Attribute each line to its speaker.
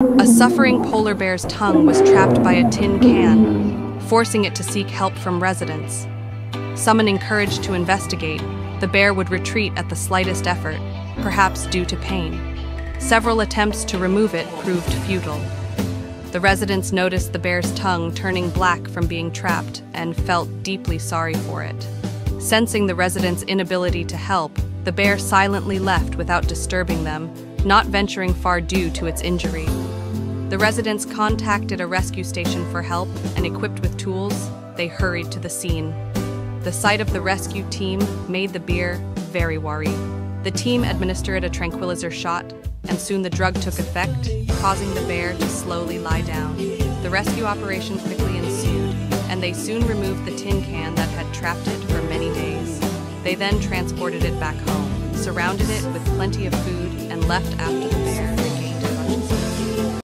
Speaker 1: A suffering polar bear's tongue was trapped by a tin can, forcing it to seek help from residents. Summoning courage to investigate, the bear would retreat at the slightest effort, perhaps due to pain. Several attempts to remove it proved futile. The residents noticed the bear's tongue turning black from being trapped and felt deeply sorry for it. Sensing the residents' inability to help, the bear silently left without disturbing them, not venturing far due to its injury. The residents contacted a rescue station for help, and equipped with tools, they hurried to the scene. The sight of the rescue team made the bear very worried. The team administered a tranquilizer shot, and soon the drug took effect, causing the bear to slowly lie down. The rescue operation quickly ensued, and they soon removed the tin can that had trapped it for many days. They then transported it back home, surrounded it with plenty of food, and left after the